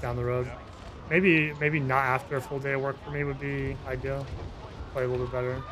down the road. Maybe maybe not after a full day of work for me would be ideal. Play a little bit better.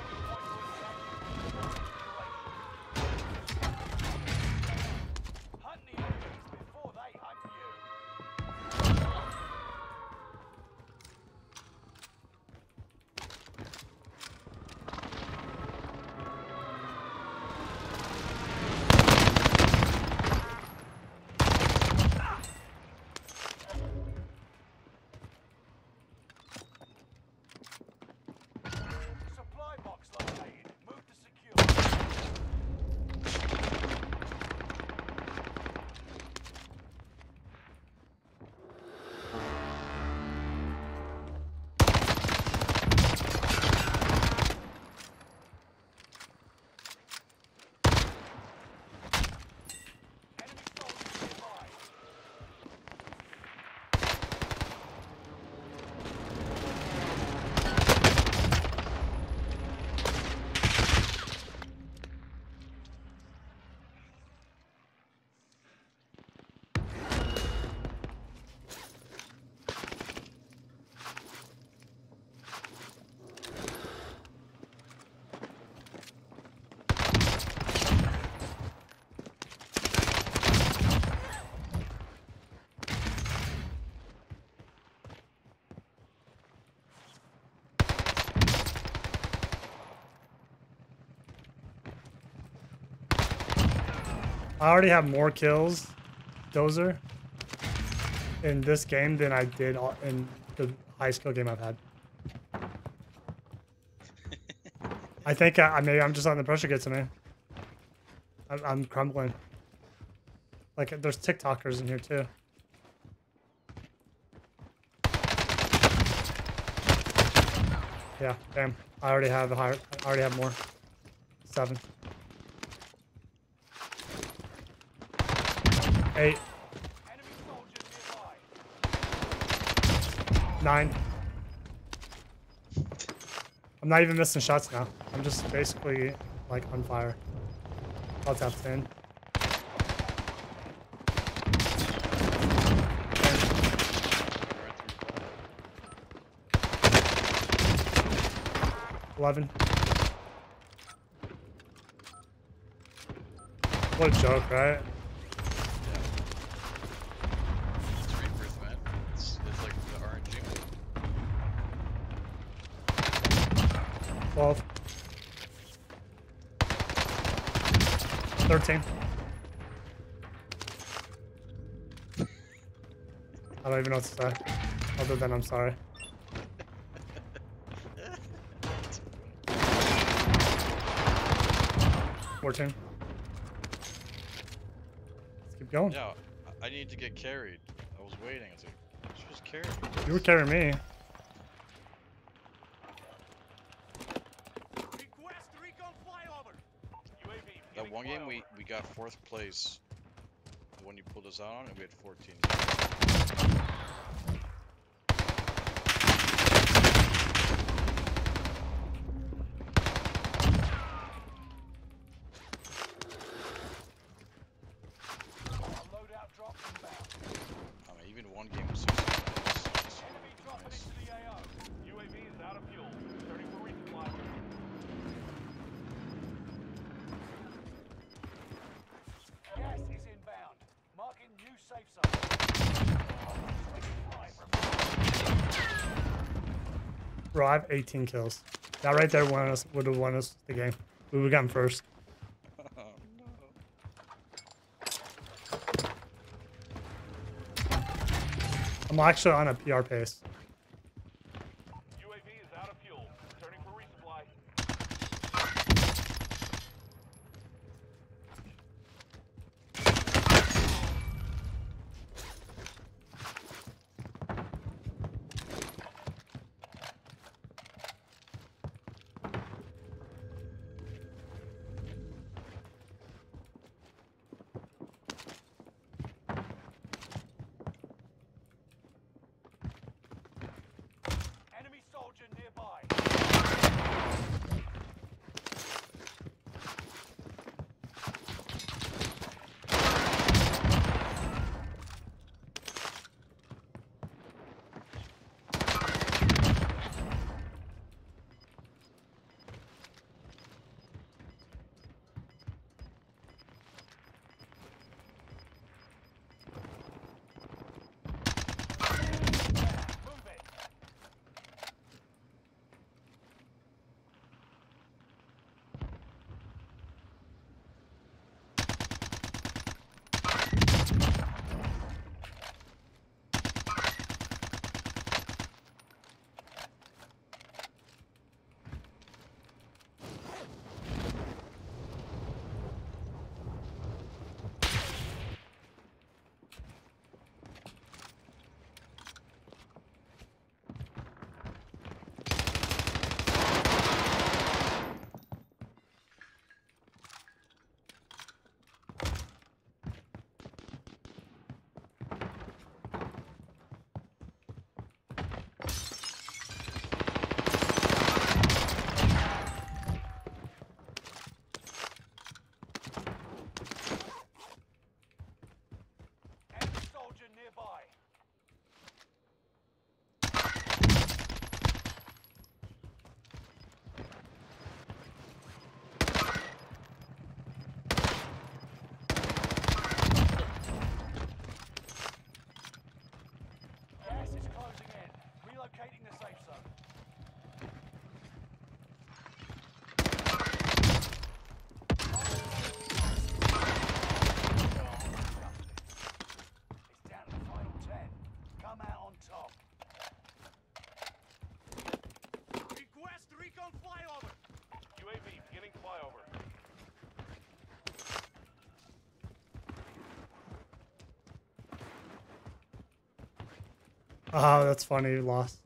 I already have more kills, Dozer, in this game than I did in the high skill game I've had. I think I, maybe I'm just letting the pressure get to me. I'm, I'm crumbling. Like there's TikTokers in here too. Yeah, damn. I already have a higher. I already have more. Seven. Eight. Nine. I'm not even missing shots now. I'm just basically like on fire. I'll tap 10. Eleven. What a joke, right? 12. 13. I don't even know what to say. Other than I'm sorry. Fourteen. Let's keep going. Yeah, I need to get carried. I was waiting. I was like. You were carrying me. That one game we, we got fourth place. The one you pulled us out on, and we had 14. Bro, I have 18 kills. That right there won us would have won us the game. We would have gotten first. Oh, no. I'm actually on a PR pace. Oh, that's funny. You lost.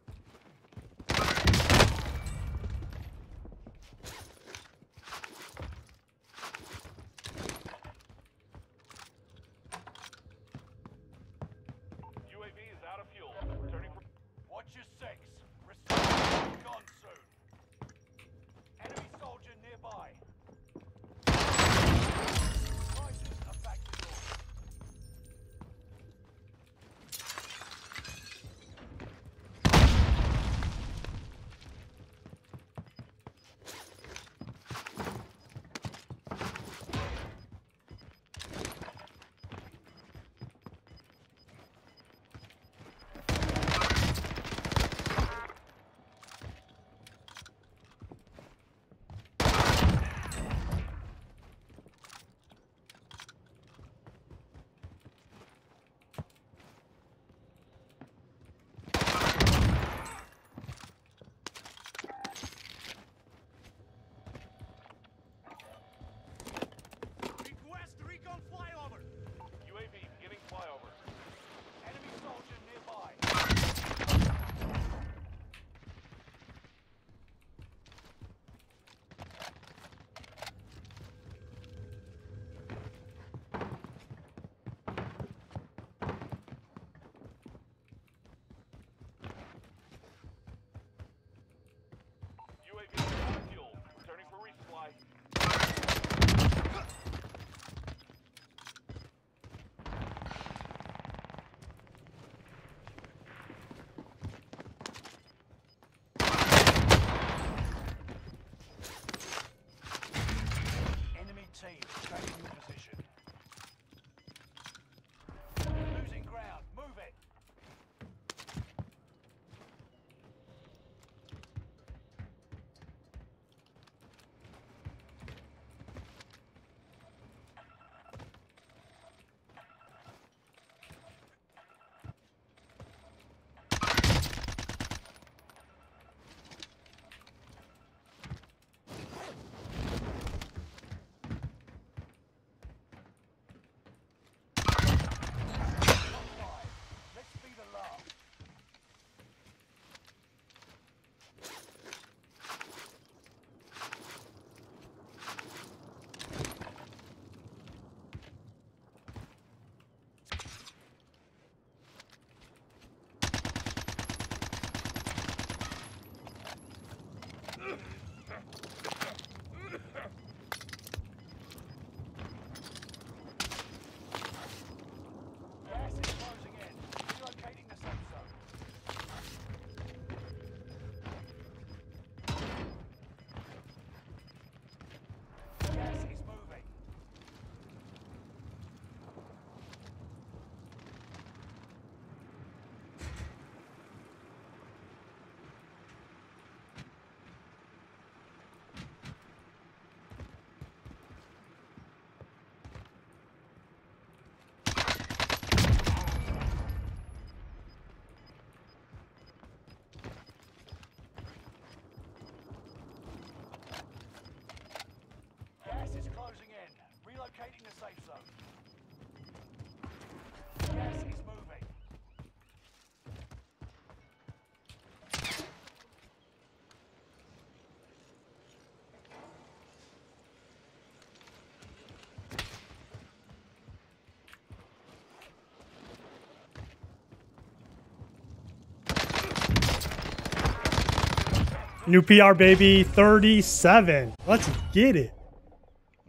New PR, baby. 37. Let's get it.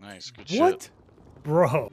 Nice. Good what? shit. What? Bro.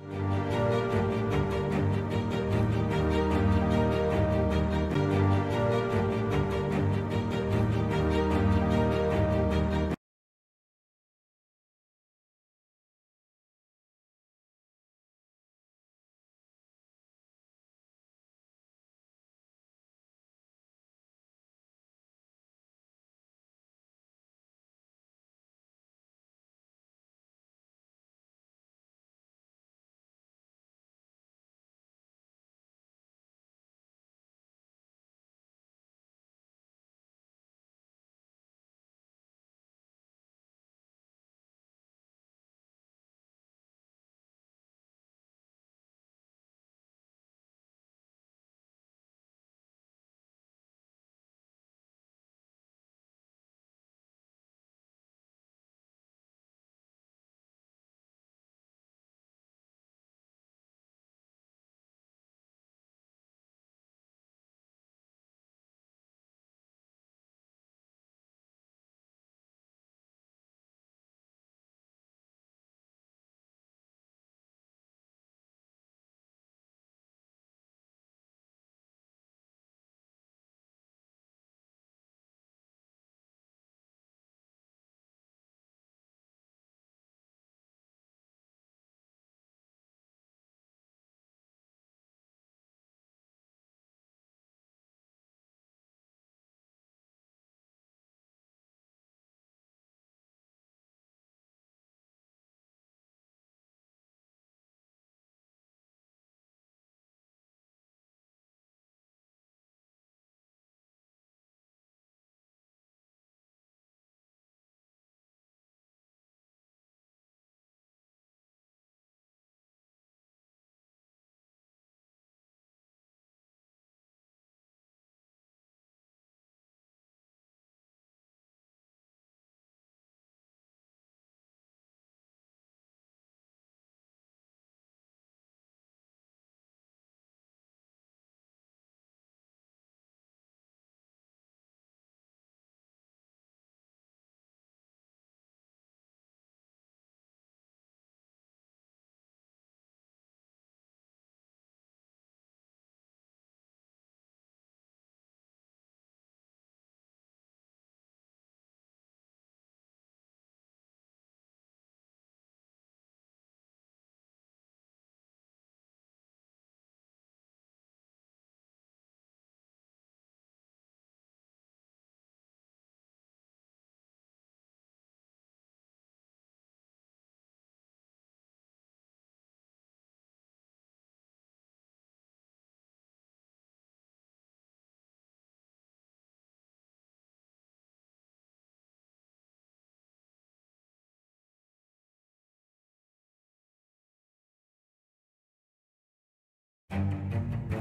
Thank you.